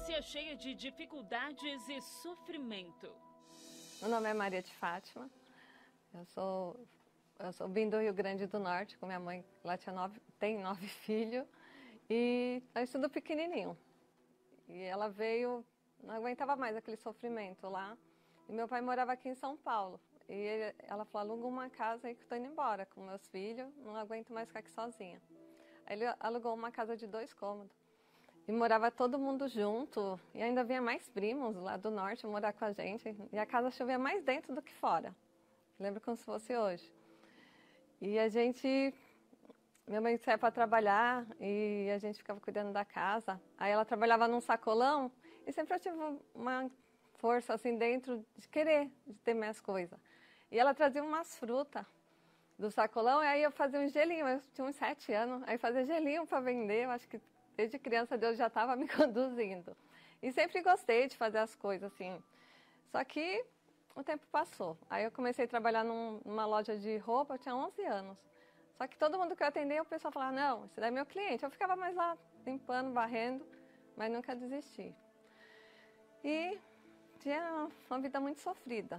infância cheia de dificuldades e sofrimento. Meu nome é Maria de Fátima. Eu sou, eu sou vim do Rio Grande do Norte com minha mãe. Lá tinha nove, tem nove filhos e nós tudo pequenininho. E ela veio, não aguentava mais aquele sofrimento lá. E meu pai morava aqui em São Paulo. E ele, ela falou, aluga uma casa aí que eu tô indo embora com meus filhos, não aguento mais ficar aqui sozinha. Aí ele alugou uma casa de dois cômodos. E morava todo mundo junto, e ainda vinha mais primos lá do norte morar com a gente. E a casa chovia mais dentro do que fora. Lembro como se fosse hoje. E a gente. Minha mãe saía para trabalhar e a gente ficava cuidando da casa. Aí ela trabalhava num sacolão e sempre eu tive uma força assim dentro de querer, de ter minhas coisas. E ela trazia umas frutas do sacolão, e aí eu fazia um gelinho, eu tinha uns sete anos, aí fazia gelinho para vender, eu acho que desde criança Deus já estava me conduzindo. E sempre gostei de fazer as coisas assim. Só que o tempo passou. Aí eu comecei a trabalhar num, numa loja de roupa, eu tinha 11 anos. Só que todo mundo que eu atendia, o pessoal falava, não, esse daí é meu cliente. Eu ficava mais lá limpando, varrendo, mas nunca desisti. E tinha uma vida muito sofrida.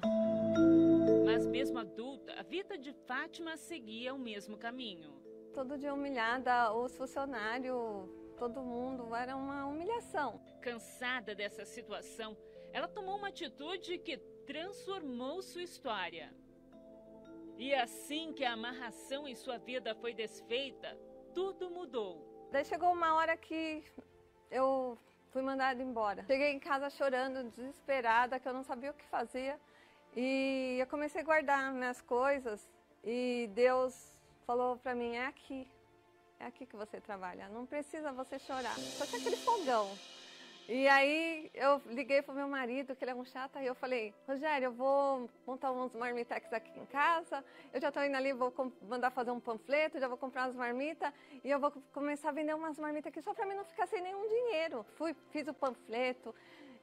Mas mesmo adulta, a vida de Fátima seguia o mesmo caminho. Todo dia humilhada, os funcionários, todo mundo, era uma humilhação. Cansada dessa situação, ela tomou uma atitude que transformou sua história. E assim que a amarração em sua vida foi desfeita, tudo mudou. Daí chegou uma hora que eu fui mandada embora. Cheguei em casa chorando, desesperada, que eu não sabia o que fazer. E eu comecei a guardar minhas coisas e Deus falou para mim: é aqui, é aqui que você trabalha, não precisa você chorar. Só que aquele fogão. E aí eu liguei pro meu marido, que ele é um chato, aí eu falei, Rogério, eu vou montar uns marmitex aqui em casa, eu já estou indo ali, vou mandar fazer um panfleto, já vou comprar umas marmitas e eu vou começar a vender umas marmitas aqui só para mim não ficar sem nenhum dinheiro. Fui, fiz o panfleto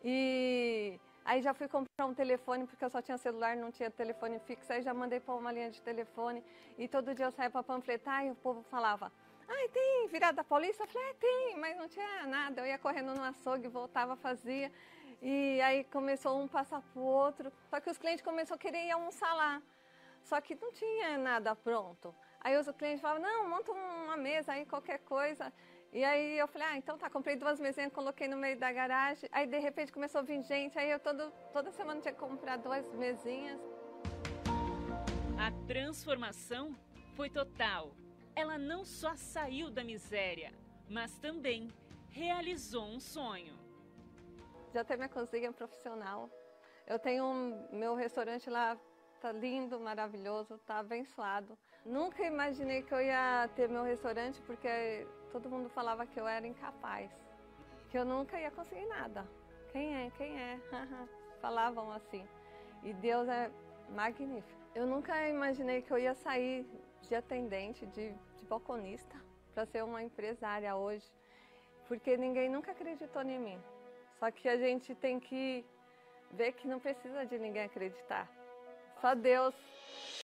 e aí já fui comprar um telefone, porque eu só tinha celular, não tinha telefone fixo, aí já mandei para uma linha de telefone e todo dia eu saía para panfletar e o povo falava, Ai, tem virada paulista? Eu falei, é, tem, mas não tinha nada. Eu ia correndo no açougue, voltava, fazia. E aí começou um passar pro outro. Só que os clientes começaram a querer ir almoçar lá. Só que não tinha nada pronto. Aí os clientes falavam, não, monta uma mesa aí, qualquer coisa. E aí eu falei, ah, então tá, comprei duas mesinhas, coloquei no meio da garagem. Aí de repente começou a vir gente, aí eu todo, toda semana tinha que comprar duas mesinhas. A transformação foi total ela não só saiu da miséria, mas também realizou um sonho. Já tenho minha cozinha profissional. Eu tenho um, meu restaurante lá, tá lindo, maravilhoso, tá abençoado. Nunca imaginei que eu ia ter meu restaurante porque todo mundo falava que eu era incapaz, que eu nunca ia conseguir nada. Quem é? Quem é? Falavam assim. E Deus é magnífico. Eu nunca imaginei que eu ia sair de atendente, de, de balconista, para ser uma empresária hoje, porque ninguém nunca acreditou em mim. Só que a gente tem que ver que não precisa de ninguém acreditar. Só Deus